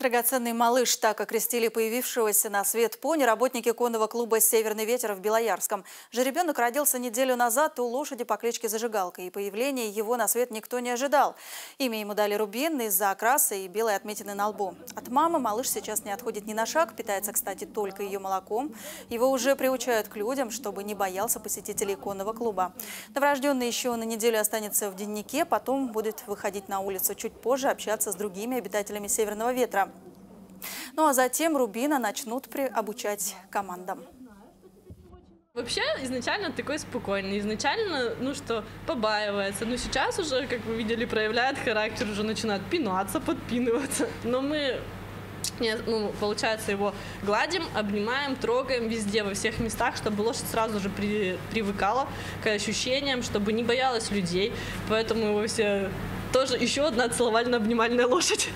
Драгоценный малыш так окрестили появившегося на свет пони работники конного клуба «Северный ветер» в Белоярском. Жеребенок родился неделю назад у лошади по кличке Зажигалка, и появления его на свет никто не ожидал. Имя ему дали Рубин из-за окраса и белой отметины на лбу. От мамы малыш сейчас не отходит ни на шаг, питается, кстати, только ее молоком. Его уже приучают к людям, чтобы не боялся посетителей конного клуба. Новорожденный еще на неделю останется в деннике, потом будет выходить на улицу чуть позже, общаться с другими обитателями «Северного ветра». Ну а затем Рубина начнут обучать командам. Вообще, изначально такой спокойный. Изначально, ну что, побаивается. Но сейчас уже, как вы видели, проявляет характер, уже начинает пинаться, подпинываться. Но мы ну, получается, его гладим, обнимаем, трогаем везде, во всех местах, чтобы лошадь сразу же при, привыкала к ощущениям, чтобы не боялась людей. Поэтому его все тоже еще одна целовально-обнимальная лошадь.